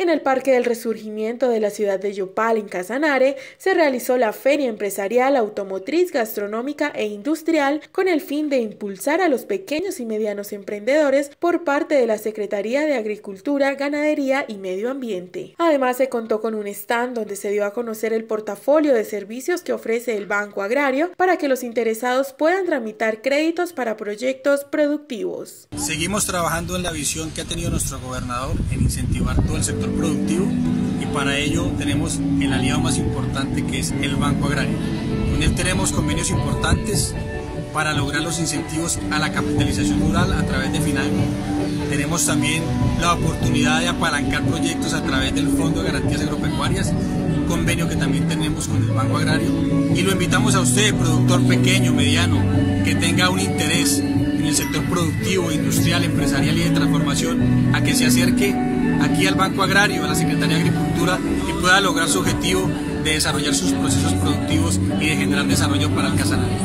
En el Parque del Resurgimiento de la ciudad de Yopal, en Casanare, se realizó la Feria Empresarial Automotriz, Gastronómica e Industrial con el fin de impulsar a los pequeños y medianos emprendedores por parte de la Secretaría de Agricultura, Ganadería y Medio Ambiente. Además, se contó con un stand donde se dio a conocer el portafolio de servicios que ofrece el Banco Agrario para que los interesados puedan tramitar créditos para proyectos productivos. Seguimos trabajando en la visión que ha tenido nuestro gobernador en incentivar todo el sector productivo y para ello tenemos el aliado más importante que es el Banco Agrario. Con él tenemos convenios importantes para lograr los incentivos a la capitalización rural a través de Finalco. Tenemos también la oportunidad de apalancar proyectos a través del Fondo de Garantías Agropecuarias, un convenio que también tenemos con el Banco Agrario. Y lo invitamos a usted, productor pequeño, mediano, que tenga un interés industrial, empresarial y de transformación, a que se acerque aquí al Banco Agrario, a la Secretaría de Agricultura y pueda lograr su objetivo de desarrollar sus procesos productivos y de generar desarrollo para el Casanare.